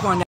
Come on. Now.